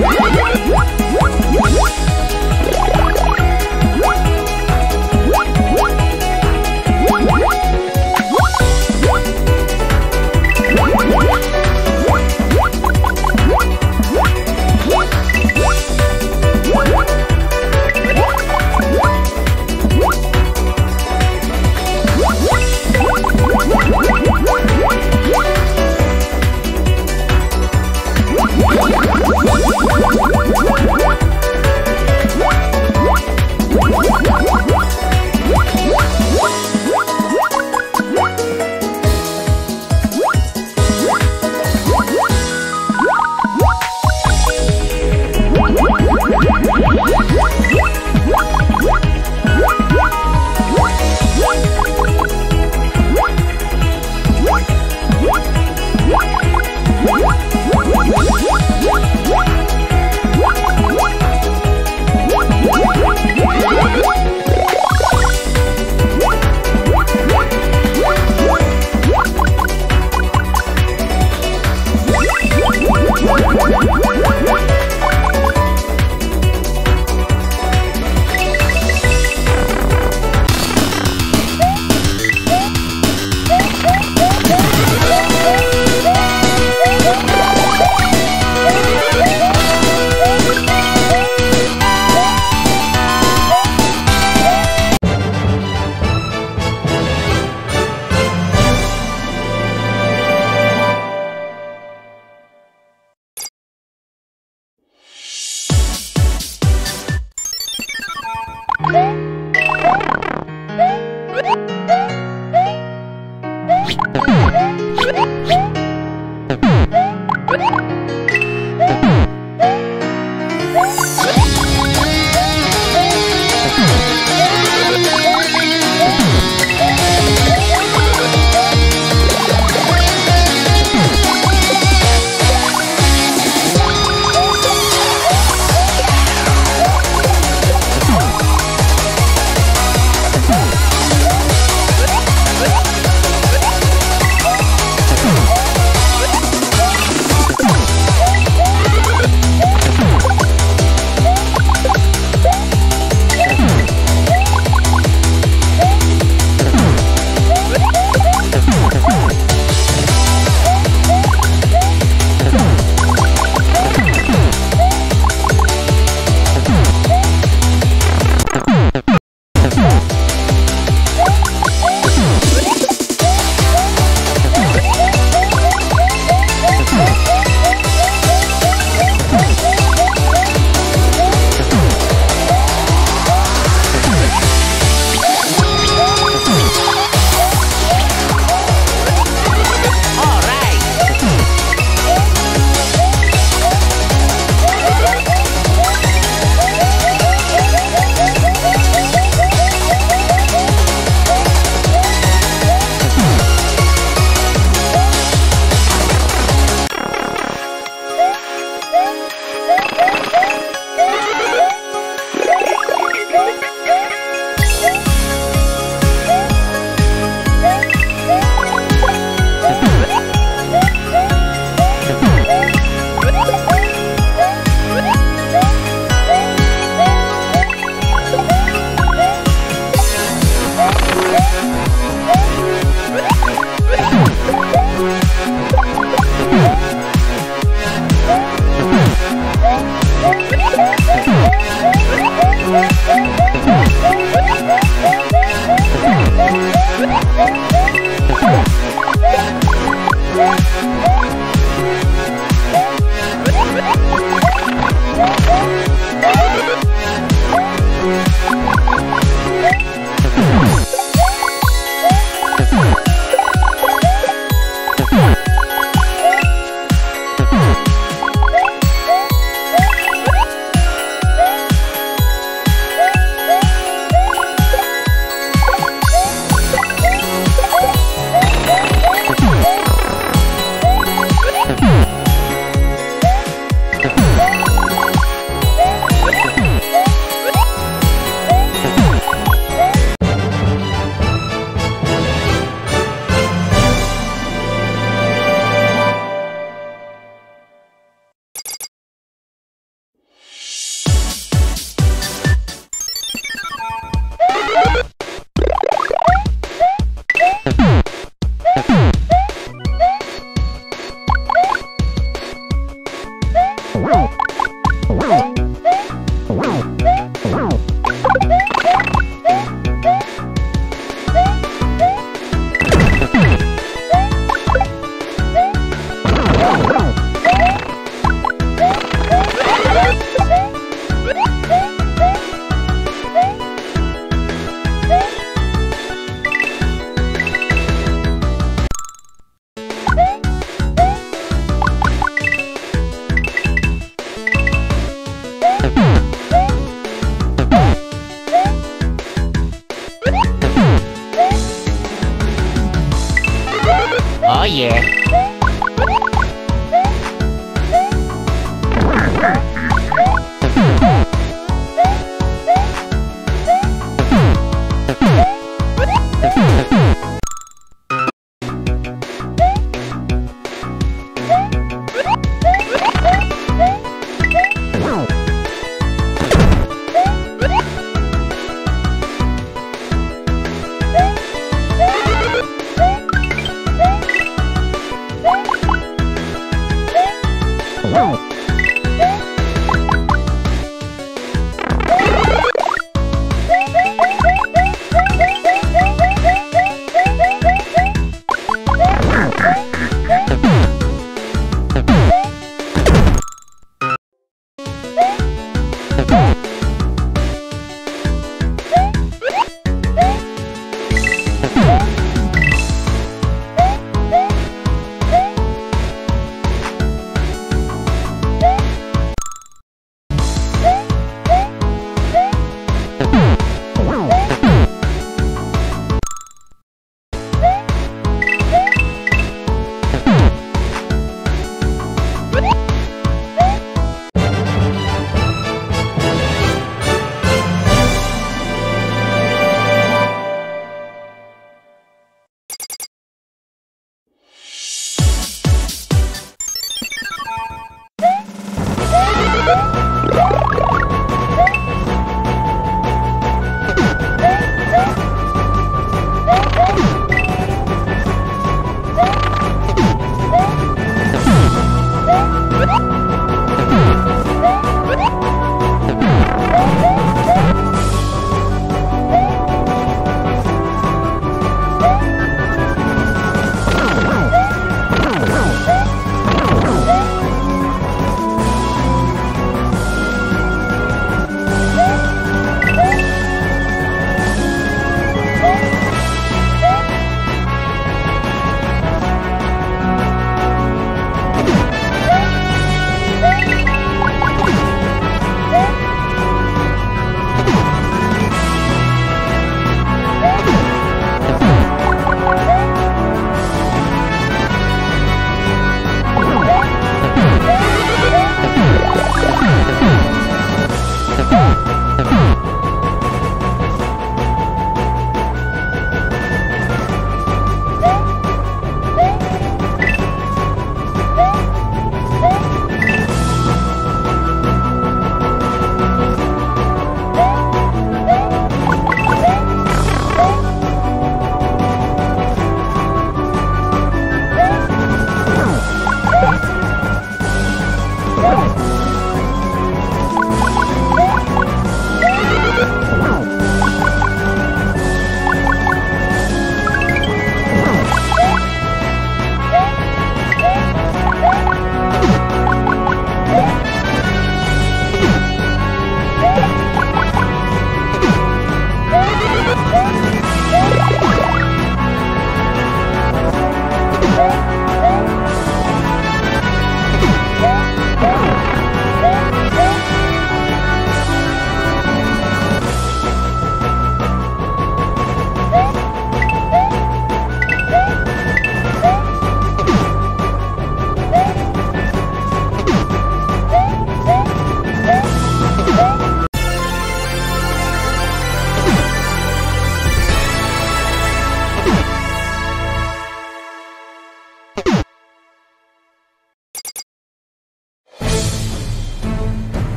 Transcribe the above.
What? Yeah.